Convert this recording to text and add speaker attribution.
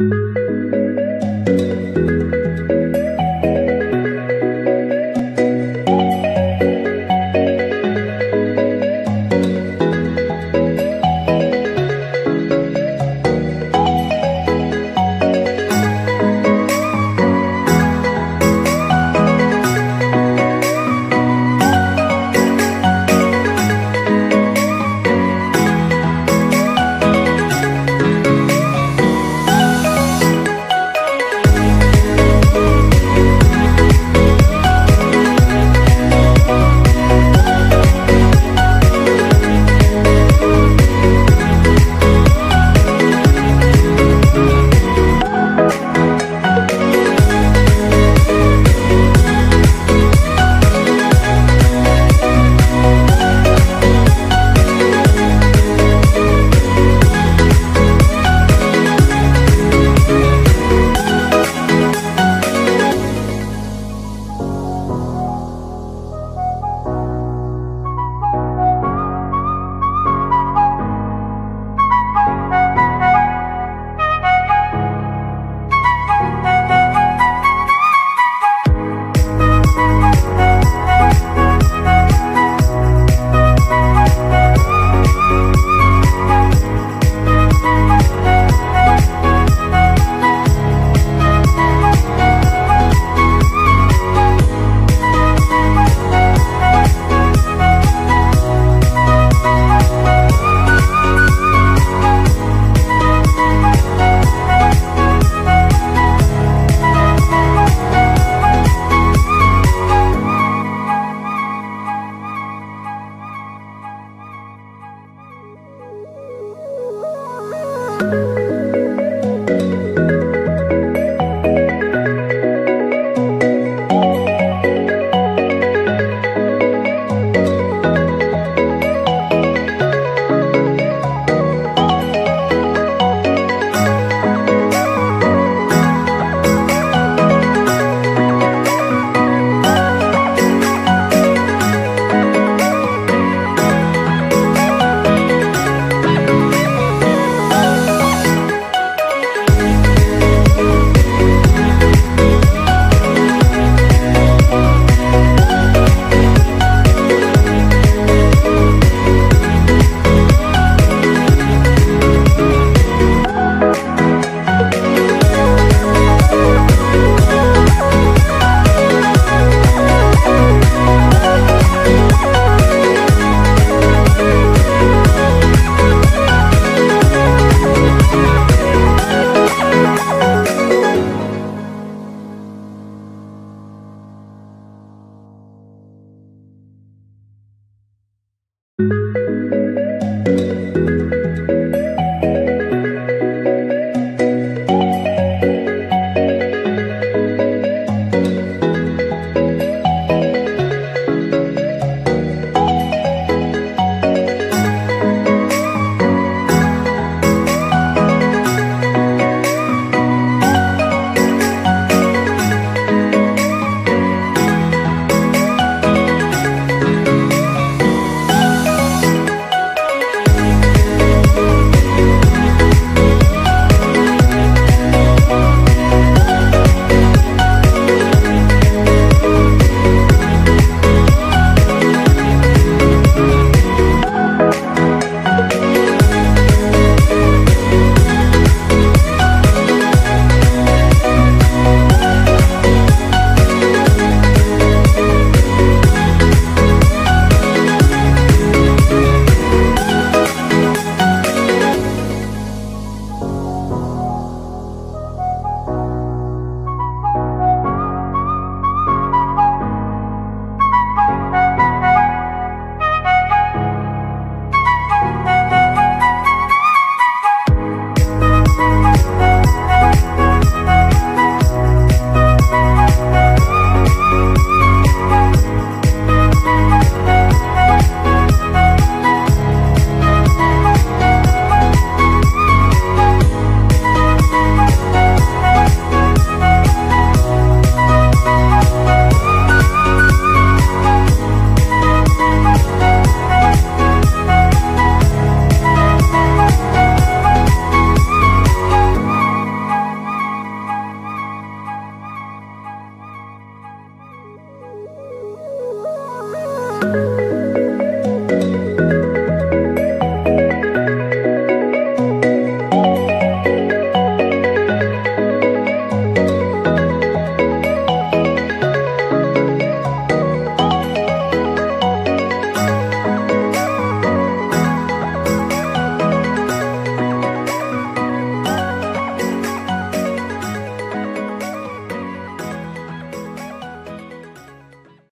Speaker 1: Thank you. 嗯。thank you you